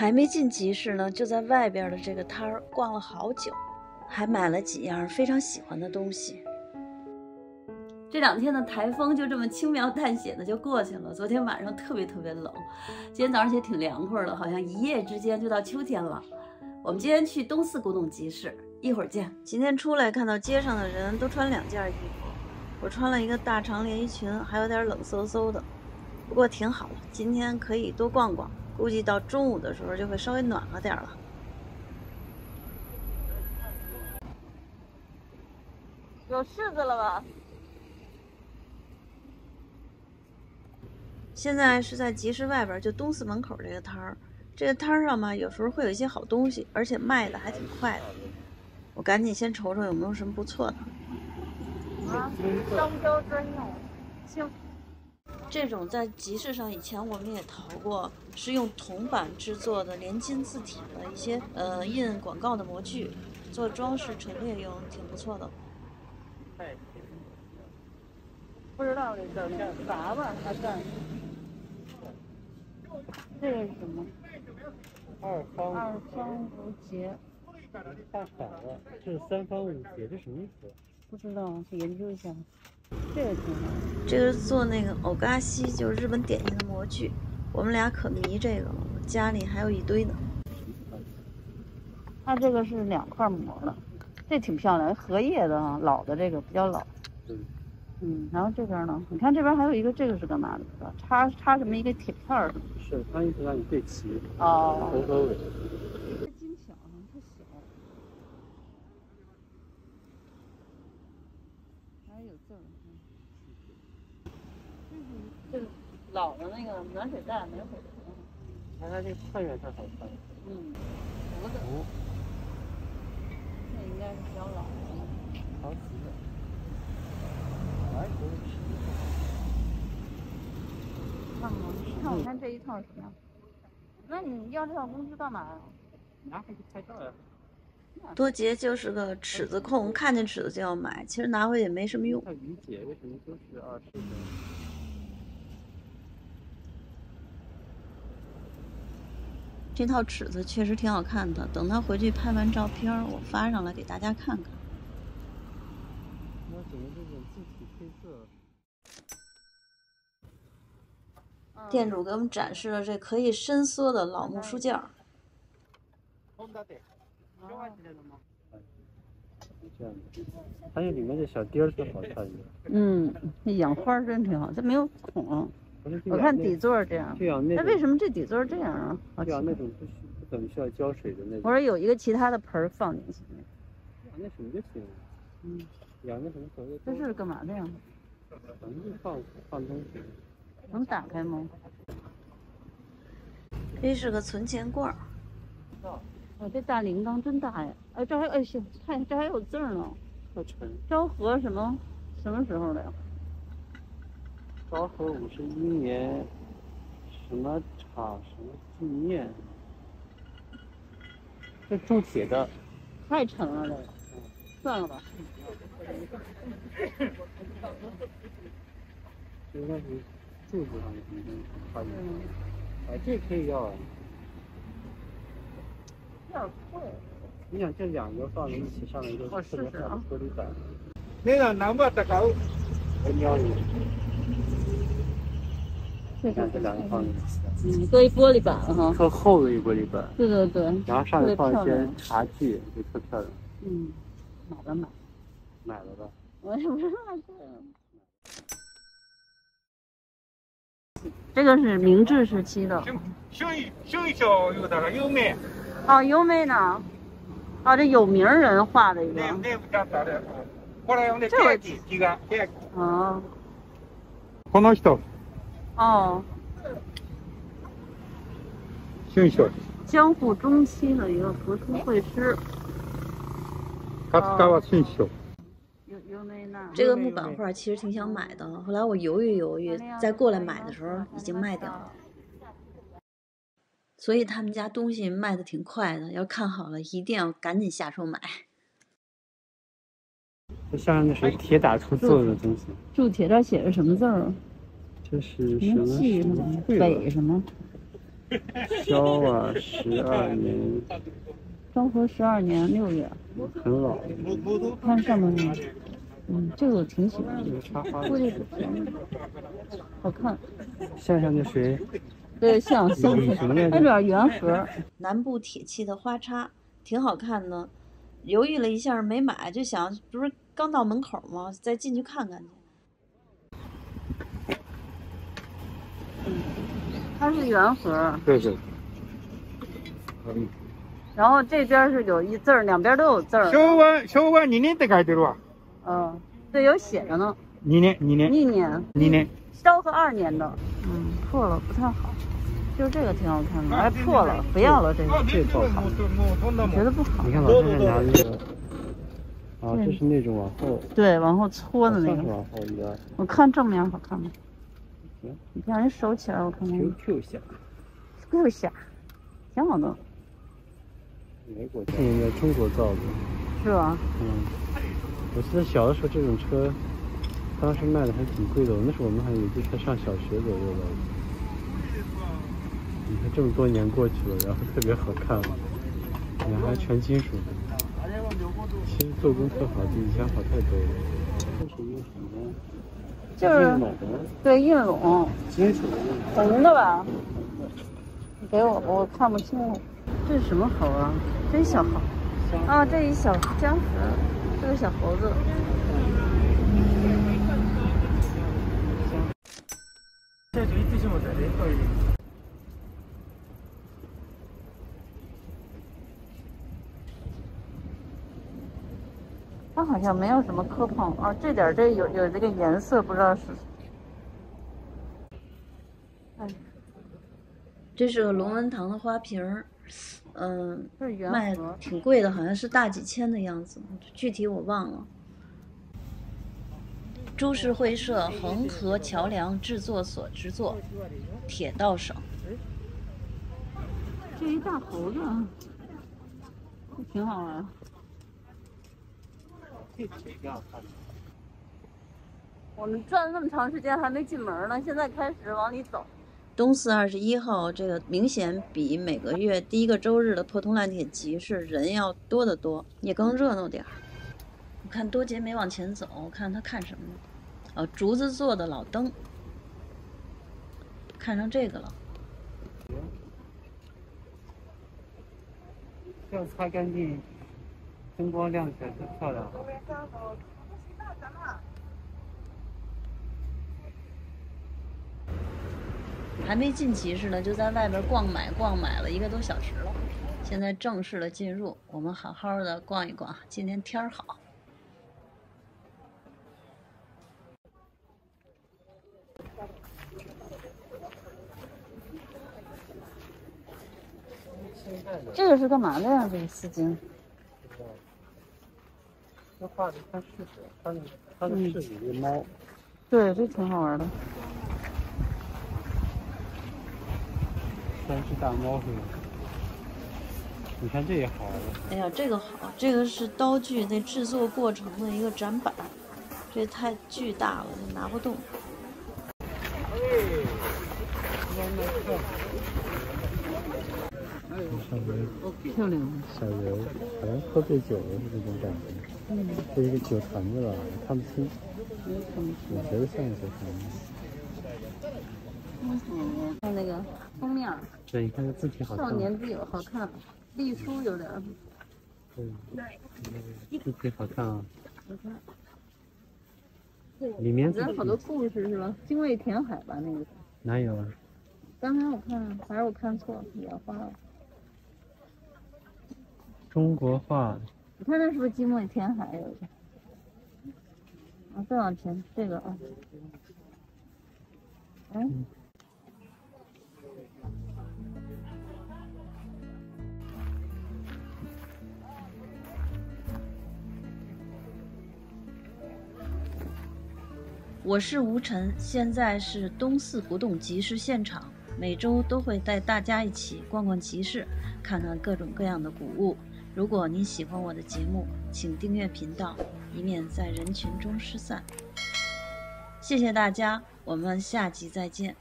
还没进集市呢，就在外边的这个摊儿逛了好久，还买了几样非常喜欢的东西。这两天的台风就这么轻描淡写的就过去了。昨天晚上特别特别冷，今天早上也挺凉快的，好像一夜之间就到秋天了。我们今天去东四古董集市，一会儿见。今天出来看到街上的人都穿两件衣服，我穿了一个大长连衣裙，还有点冷飕飕的，不过挺好的。今天可以多逛逛，估计到中午的时候就会稍微暖和点了。有柿子了吧？现在是在集市外边，就东四门口这个摊儿。这个摊儿上嘛，有时候会有一些好东西，而且卖的还挺快的。我赶紧先瞅瞅有没有什么不错的。啊，香蕉专用，行。这种在集市上以前我们也淘过，是用铜板制作的连金字体的一些呃印广告的模具，做装饰陈列用，挺不错的。不知道这叫啥吧？还是？这个是什么？二方二方无节。画反了，这是三方五节，这什么意思？不知道，去研究一下。这个挺好。这个是做那个欧嘎西，就是日本典型的模具。我们俩可迷这个了，家里还有一堆呢。它这个是两块膜的，这挺漂亮，荷叶的哈，老的这个比较老。嗯。嗯，然后这边呢？你看这边还有一个，这个是干嘛的？插插什么一个铁片儿？是，它意思让你对齐。哦。头和尾。这金小，太小。还有字儿。这是老的那个暖水袋，没有水。看它这侧面太好看。嗯。胡子。这应该是比较老的。好死。看吗？看我看这一套什么样？那你要这套工资干嘛呀？拿回去拍照呀。多杰就是个尺子控，看见尺子就要买，其实拿回也没什么用。不理解为什么都是二十的。这套尺子确实挺好看的，等他回去拍完照片，我发上来给大家看看。我怎么这种字体配色？店主给我们展示了这可以伸缩的老木书架。这样还有里面的小钉儿是好看的。嗯，那养花真挺好，它没有孔。我看底座这样。那为什么这底座这样啊？养那种不需不怎么需要浇水的那种。我说有一个其他的盆放进去。养那什么就行。嗯。养那什么盆？这是干嘛的呀？反正就放放东西。能打开吗？这是个存钱罐儿。哦，这大铃铛真大呀！哎，这还哎行，看这还有字呢。好沉。昭和什么什么时候的呀？昭和五十一年，什么厂什么纪念？这铸铁的。太沉了，这个。算了吧。应该是。柱子上的什么东西？差点。哎，这可以要啊。有点贵。你想这两个放在一起，上面就特别大的玻璃板。那个南瓜的高。我瞄你。你看这两个放在一起。嗯，搁一玻璃板哈。特厚的一玻璃板。对对对。然后上面放一些茶具，就特漂亮。嗯，买了买。买了吧。我也不知道这。这个是明治时期的。小一小一小有那个有梅。哦，有梅呢。哦，这有名人画的一个。那不讲啥的。后来用的电机，几个电。哦。この人。哦。小一小。江户中期的一个图书绘师。勝川春秀。这个木板画其实挺想买的，后来我犹豫犹豫，再过来买的时候已经卖掉了。所以他们家东西卖的挺快的，要看好了一定要赶紧下手买。这像那是铁打出做的东西。铸铁这写着什么字儿？这是什么？北什么？昭瓦十二年，昭和十二年六月，很老。看上面那个，嗯，这个我挺喜欢的，这个插花估计不便宜，好看。像像那谁？对，像像嗯什么来着它主要圆盒。南部铁器的花叉挺好看的，犹豫了一下没买，就想不是刚到门口吗？再进去看看去。它是圆盒，对对。然后这边是有一字儿，两边都有字儿。昭和昭和2年って書いてるわ。嗯，对，有写着呢。 2年2年一年， 2年。昭和二年的。嗯，破了不太好， 就这个挺好看的，哎，破了，不要了这个，这不好。もうそんなもん觉得不好你。看老太太拿的这个，啊，这是那种往后，对，往后搓的那个。算是往后圆我看正面好看吗行？你看人手起来，我看看。 ，QQ 下。六下，挺好的，美国这应该中国造的，是吧？嗯，我记得小的时候这种车，当时卖的还挺贵的，那时候我们还也就才上小学左右吧。 你看这么多年过去了，然后特别好看了，你看还全金属的，其实做工特好，比以前好太多了。这是一个什么？就是印拢的对，印拢，金属的印拢。红的吧？你给我，我看不清楚。这是什么猴啊？真小猴啊！这一小僵尸，这个小猴子。这就一直も在レトイ 好像没有什么磕碰啊，这点儿这有有这个颜色，不知道是。哎，这是个龙纹堂的花瓶儿，嗯、卖盒，挺贵的，好像是大几千的样子，具体我忘了。株式会社恒河桥梁制作所制作，铁道省。这一大猴子，啊，挺好玩。我们转了那么长时间还没进门呢，现在开始往里走。东四二十一号这个明显比每个月第一个周日的破铜烂铁集市人要多得多，也更热闹点儿。我看多杰没往前走，我看他看什么呢？哦，竹子做的老灯，看上这个了。要擦干净，灯光亮起来真漂亮。还没进集市呢，就在外边逛买逛买了一个多小时了。现在正式的进入，我们好好的逛一逛。今天天儿好。这个是干嘛的呀？这个丝巾？这画的它是它的它的是一个猫，对，这挺好玩的。三只大猫是吗？你看这也好玩哎呀，这个好，这个是刀具那制作过程的一个展板，这太巨大了，拿不动。上面漂亮。小人，好像喝醉酒了是这种感觉。嗯，这一个酒坛子吧，我看不清，我觉得像个酒坛子。看那个封面儿，对，你看这字体好看，少年必有，好看，隶书有点儿。对，字体好看啊。好看。里面字里面好多故事是吧？精卫填海吧，那个。哪有啊？刚才我看，还是我看错了，眼花了。中国画，你看那是不是精卫填海有一个？啊，再往前，这个啊。嗯。我是吴晨，现在是东四古董集市现场，每周都会带大家一起逛逛集市，看看各种各样的古物。如果您喜欢我的节目，请订阅频道，以免在人群中失散。谢谢大家，我们下集再见。